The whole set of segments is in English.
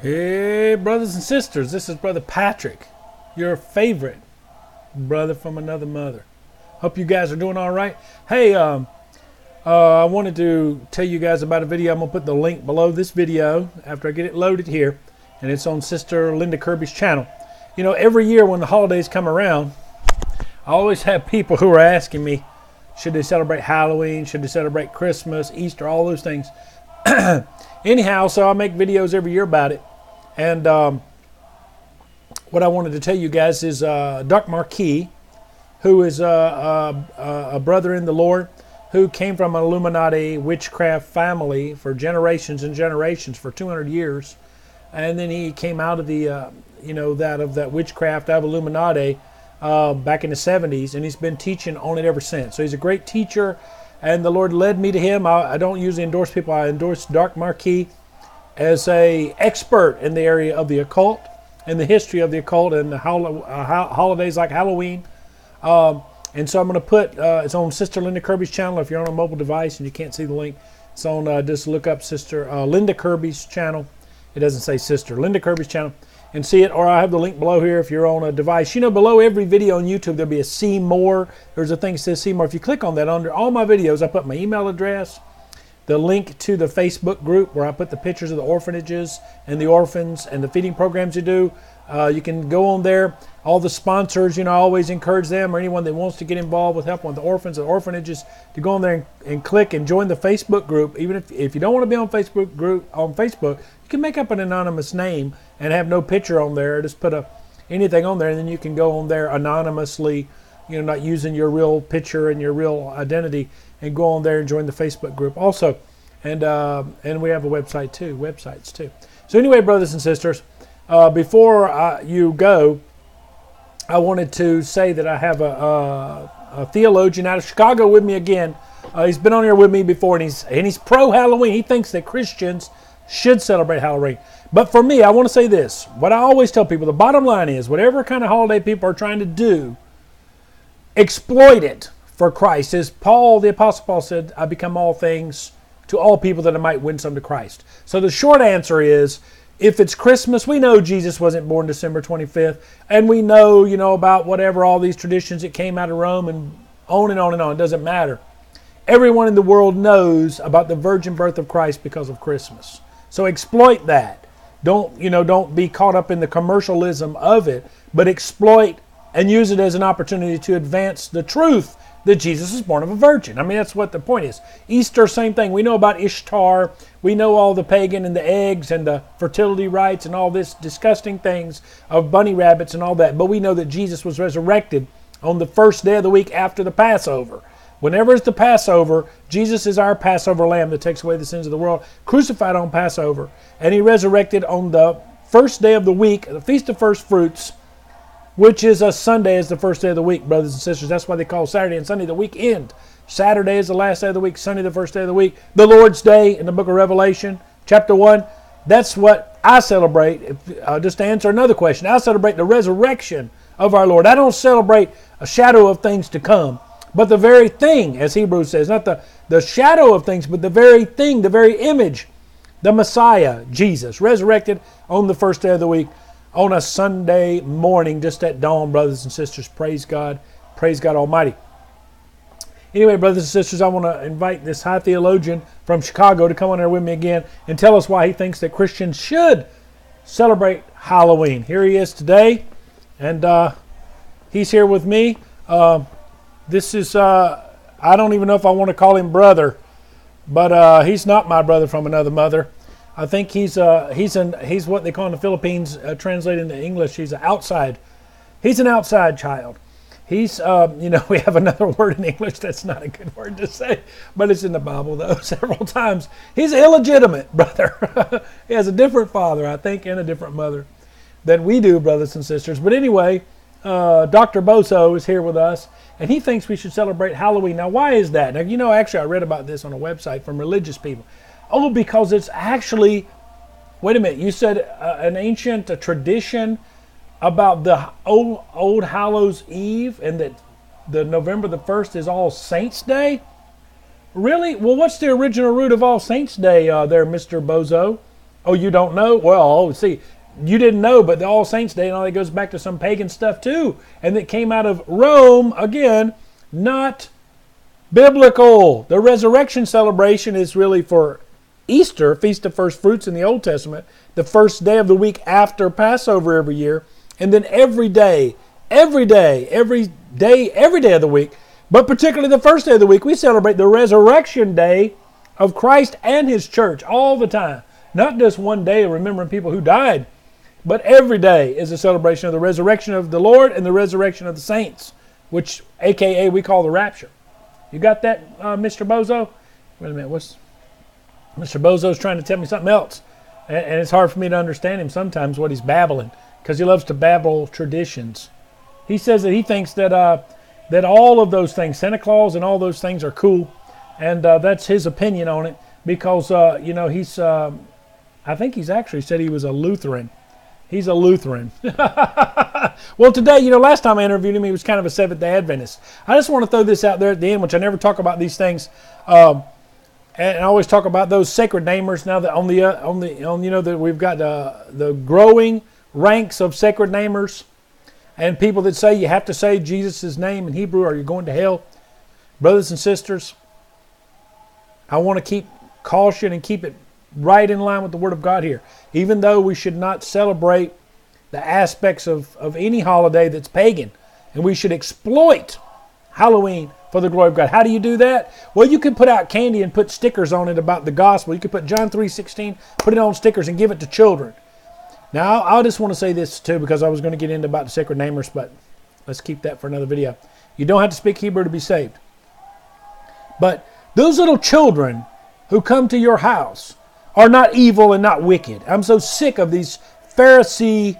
Hey, brothers and sisters, this is Brother Patrick, your favorite brother from another mother. Hope you guys are doing all right. Hey, um, uh, I wanted to tell you guys about a video. I'm going to put the link below this video after I get it loaded here, and it's on Sister Linda Kirby's channel. You know, every year when the holidays come around, I always have people who are asking me, should they celebrate Halloween? Should they celebrate Christmas, Easter, all those things? Anyhow, so I make videos every year about it. And um, what I wanted to tell you guys is uh, Doc Marquis, who is a, a, a, brother in the Lord, who came from an Illuminati witchcraft family for generations and generations for 200 years, and then he came out of the, uh, you know, that of that witchcraft of Illuminati uh, back in the 70s, and he's been teaching on it ever since. So he's a great teacher, and the Lord led me to him. I, I don't usually endorse people. I endorse Doc Marquis as a expert in the area of the occult and the history of the occult and the hol- uh, holidays like Halloween. Um, and so I'm going to put uh, it's on Sister Linda Kirby's channel. If you're on a mobile device and you can't see the link, it's on. Uh, just look up Sister uh, Linda Kirby's channel. It doesn't say Sister Linda Kirby's channel, and see it. Or I have the link below here if you're on a device. You know, below every video on YouTube there'll be a see more. There's a thing that says see more. If you click on that under all my videos, I put my email address the link to the Facebook group where I put the pictures of the orphanages and the orphans and the feeding programs you do. Uh, you can go on there. All the sponsors, you know, I always encourage them or anyone that wants to get involved with helping with the orphans and orphanages to go on there and, and, click and join the Facebook group. Even if, if you don't want to be on Facebook group on Facebook, you can make up an anonymous name and have no picture on there. Just put a anything on there, and then you can go on there anonymously. You know, not using your real picture and your real identity and go on there and join the Facebook group also. And, uh, and we have a website too, websites too. So, anyway, brothers and sisters, uh, before uh, you go, I wanted to say that I have a, a, a theologian out of Chicago with me again. Uh, he's been on here with me before, and he's, and he's pro Halloween. He thinks that Christians should celebrate Halloween. But for me, I want to say this. What I always tell people the bottom line is whatever kind of holiday people are trying to do, exploit it for Christ. As Paul, the Apostle Paul said, I become all things to all people that I might win some to Christ. So the short answer is if it's Christmas, we know Jesus wasn't born December 25th, and we know, you know, about whatever all these traditions that came out of Rome and on and on and on. It doesn't matter. Everyone in the world knows about the virgin birth of Christ because of Christmas. So exploit that. Don't, you know, don't be caught up in the commercialism of it, but exploit and use it as an opportunity to advance the truth that Jesus was born of a virgin. I mean, that's what the point is. Easter, same thing. We know about Ishtar. We know all the pagan and the eggs and the fertility rites and all this disgusting things of bunny rabbits and all that. But we know that Jesus was resurrected on the first day of the week after the Passover. Whenever it's the Passover, Jesus is our Passover lamb that takes away the sins of the world, crucified on Passover. And he resurrected on the first day of the week, the Feast of First Fruits which is a Sunday is the first day of the week, brothers and sisters. That's why they call Saturday and Sunday the weekend. Saturday is the last day of the week, Sunday the first day of the week. The Lord's Day in the book of Revelation, chapter 1. That's what I celebrate. Uh, just to answer another question, I celebrate the resurrection of our Lord. I don't celebrate a shadow of things to come, but the very thing, as Hebrews says, not the, the shadow of things, but the very thing, the very image, the Messiah, Jesus, resurrected on the first day of the week on a Sunday morning, just at dawn, brothers and sisters. Praise God. Praise God Almighty. Anyway, brothers and sisters, I want to invite this high theologian from Chicago to come on there with me again and tell us why he thinks that Christians should celebrate Halloween. Here he is today, and uh, he's here with me. Uh, this is, uh, I don't even know if I want to call him brother, but uh, he's not my brother from another mother. I think he's uh, he's an he's what they call in the Philippines, uh, translated into English. He's an outside. He's an outside child. He's uh, you know we have another word in English that's not a good word to say, but it's in the Bible though several times. He's illegitimate brother. he has a different father, I think, and a different mother than we do, brothers and sisters. But anyway, uh, Dr. Bozo is here with us, and he thinks we should celebrate Halloween. Now, why is that? Now, you know, actually, I read about this on a website from religious people. Oh, because it's actually, wait a minute, you said uh, an ancient tradition about the old, old Hallows Eve and that the November the 1st is All Saints Day? Really? Well, what's the original root of All Saints Day uh, there, Mr. Bozo? Oh, you don't know? Well, oh, see, you didn't know, but the All Saints Day and all that goes back to some pagan stuff too. And it came out of Rome, again, not biblical. The resurrection celebration is really for Easter, Feast of First Fruits in the Old Testament, the first day of the week after Passover every year. And then every day, every day, every day, every day of the week, but particularly the first day of the week, we celebrate the resurrection day of Christ and His church all the time. Not just one day remembering people who died, but every day is a celebration of the resurrection of the Lord and the resurrection of the saints, which, aka, we call the rapture. You got that, uh, Mr. Bozo? Wait a minute, what's Mr. Bozo's trying to tell me something else, and, and it's hard for me to understand him sometimes what he's babbling because he loves to babble traditions. He says that he thinks that uh, that all of those things, Santa Claus and all those things, are cool, and uh, that's his opinion on it because uh, you know he's. Um, I think he's actually said he was a Lutheran. He's a Lutheran. well, today, you know, last time I interviewed him, he was kind of a Seventh Day Adventist. I just want to throw this out there at the end, which I never talk about these things. Um, and I always talk about those sacred namers. Now that on the uh, on the on you know that we've got uh, the growing ranks of sacred namers, and people that say you have to say Jesus' name in Hebrew or you're going to hell. Brothers and sisters, I want to keep caution and keep it right in line with the Word of God here. Even though we should not celebrate the aspects of, of any holiday that's pagan, and we should exploit Halloween for the glory of God. How do you do that? Well, you can put out candy and put stickers on it about the gospel. You can put John 3:16, put it on stickers and give it to children. Now, I just want to say this too because I was going to get into about the sacred namers, but let's keep that for another video. You don't have to speak Hebrew to be saved. But those little children who come to your house are not evil and not wicked. I'm so sick of these Pharisee,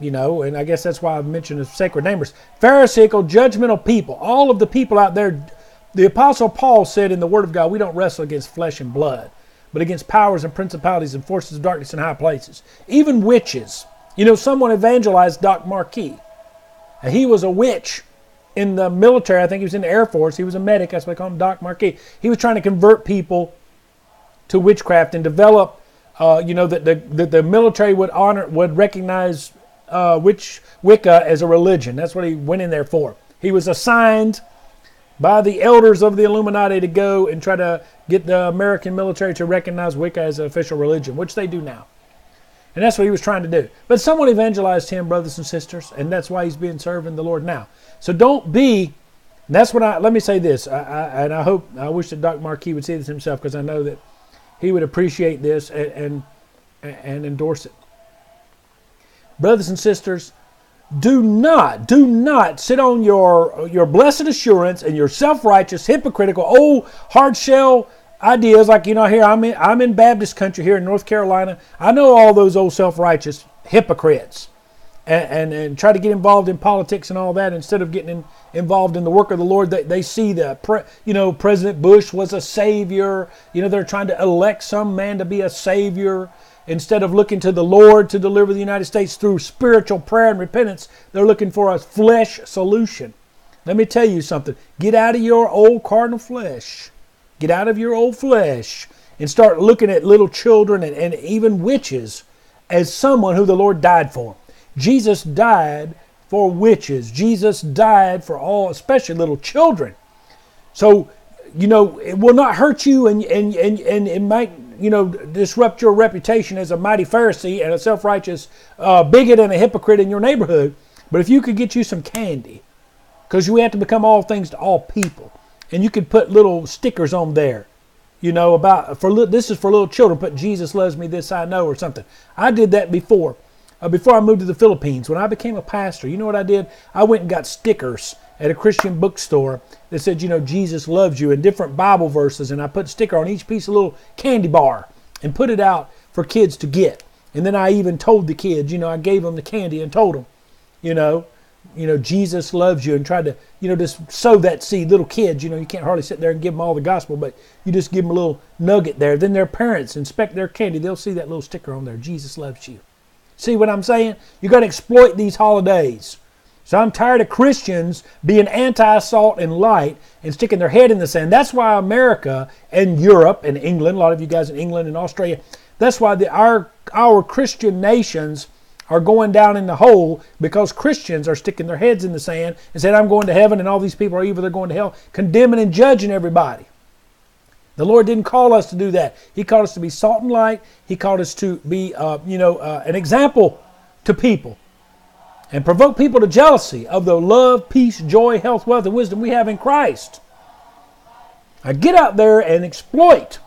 you know, and I guess that's why I've mentioned the sacred namers, Pharisaical, judgmental people. All of the people out there, the Apostle Paul said in the Word of God, we don't wrestle against flesh and blood, but against powers and principalities and forces of darkness in high places. Even witches. You know, someone evangelized Doc Marquis. He was a witch in the military. I think he was in the Air Force. He was a medic. That's why they call him Doc Marquis. He was trying to convert people to witchcraft and develop, uh, you know, that the, that the military would honor, would recognize uh, witch, Wicca as a religion. That's what he went in there for. He was assigned by the elders of the Illuminati to go and try to get the American military to recognize Wicca as an official religion, which they do now. And that's what he was trying to do. But someone evangelized him, brothers and sisters, and that's why he's being serving the Lord now. So don't be. That's what I. Let me say this, I, I, and I hope I wish that Dr. Marquis would see this himself because I know that he would appreciate this and, and, and endorse it. Brothers and sisters, do not, do not sit on your, your blessed assurance and your self righteous, hypocritical, old hard shell ideas. Like, you know, here I'm in, I'm in Baptist country here in North Carolina. I know all those old self righteous hypocrites and, and, and, try to get involved in politics and all that instead of getting in, involved in the work of the Lord. They, they see that, pre, you know, President Bush was a savior. You know, they're trying to elect some man to be a savior. Instead of looking to the Lord to deliver the United States through spiritual prayer and repentance, they're looking for a flesh solution. Let me tell you something. Get out of your old carnal flesh. Get out of your old flesh and start looking at little children and, and even witches as someone who the Lord died for. Jesus died for witches. Jesus died for all, especially little children. So, you know, it will not hurt you and, and, and, and it might, you know, disrupt your reputation as a mighty Pharisee and a self righteous uh, bigot and a hypocrite in your neighborhood. But if you could get you some candy, because you have to become all things to all people, and you could put little stickers on there, you know, about for this is for little children. Put Jesus loves me, this I know, or something. I did that before uh, before I moved to the Philippines, when I became a pastor, you know what I did? I went and got stickers at a Christian bookstore that said, you know, Jesus loves you and different Bible verses. And I put a sticker on each piece of little candy bar and put it out for kids to get. And then I even told the kids, you know, I gave them the candy and told them, you know, you know, Jesus loves you and tried to, you know, just sow that seed. Little kids, you know, you can't hardly sit there and give them all the gospel, but you just give them a little nugget there. Then their parents inspect their candy. They'll see that little sticker on there. Jesus loves you. See what I'm saying? You got to exploit these holidays. So I'm tired of Christians being anti salt and light and sticking their head in the sand. That's why America and Europe and England, a lot of you guys in England and Australia, that's why the, our our Christian nations are going down in the hole because Christians are sticking their heads in the sand and saying, I'm going to heaven and all these people are evil, they're going to hell, condemning and judging everybody. The Lord didn't call us to do that. He called us to be salt and light. He called us to be, uh, you know, uh, an example to people and provoke people to jealousy of the love, peace, joy, health, wealth, and wisdom we have in Christ. Now get out there and exploit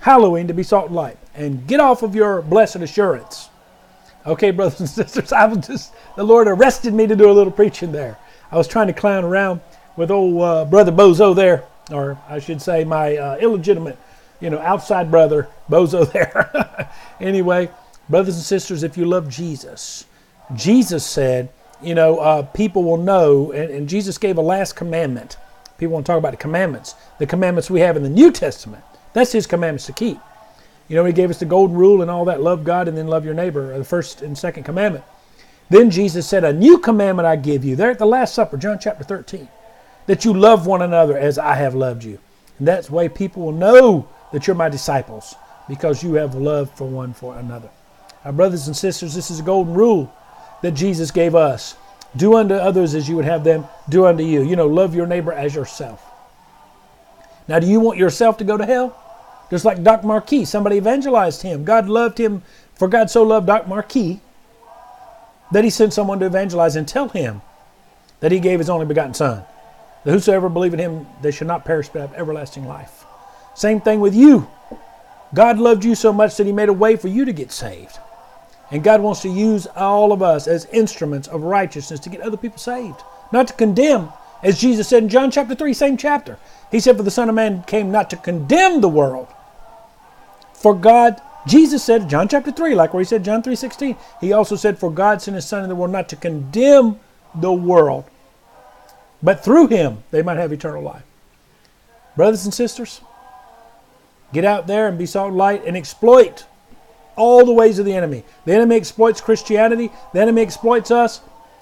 Halloween to be salt and light and get off of your blessed assurance. Okay, brothers and sisters, I was just, the Lord arrested me to do a little preaching there. I was trying to clown around with old uh, brother Bozo there, or I should say my uh, illegitimate, you know, outside brother Bozo there. anyway, brothers and sisters, if you love Jesus, Jesus said, you know, uh, people will know, and, and Jesus gave a last commandment. People want to talk about the commandments, the commandments we have in the New Testament. That's His commandments to keep. You know, He gave us the golden rule and all that love God and then love your neighbor, the first and second commandment. Then Jesus said, A new commandment I give you. There at the Last Supper, John chapter 13, that you love one another as I have loved you. And that's way people will know that you're my disciples, because you have love for one for another. Our brothers and sisters, this is a golden rule that Jesus gave us. Do unto others as you would have them do unto you. You know, love your neighbor as yourself. Now, do you want yourself to go to hell? Just like Doc Marquis, somebody evangelized him. God loved him, for God so loved Doc Marquis that he sent someone to evangelize and tell him that he gave his only begotten Son. That whosoever believe in him, they should not perish but have everlasting life. Same thing with you. God loved you so much that he made a way for you to get saved. And God wants to use all of us as instruments of righteousness to get other people saved, not to condemn. As Jesus said in John chapter 3, same chapter. He said, For the Son of Man came not to condemn the world. For God, Jesus said, John chapter 3, like where he said John 3 16, he also said, For God sent his Son in the world not to condemn the world, but through him they might have eternal life. Brothers and sisters, get out there and be salt light and exploit all the ways of the enemy. The enemy exploits Christianity, the enemy exploits us.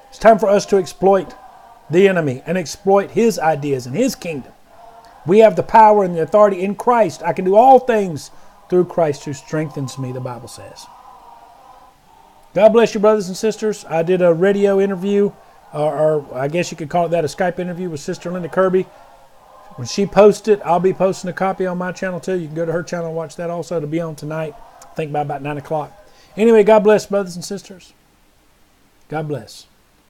It's time for us to exploit the enemy and exploit his ideas and his kingdom. We have the power and the authority in Christ. I can do all things through Christ who strengthens me, the Bible says. God bless you, brothers and sisters. I did a radio interview, or, or I guess you could call it that, a Skype interview with Sister Linda Kirby. When she posts it, I'll be posting a copy on my channel too. You can go to her channel and watch that also. It'll be on tonight. I think by about 9 o'clock. Anyway, God bless, brothers and sisters. God bless.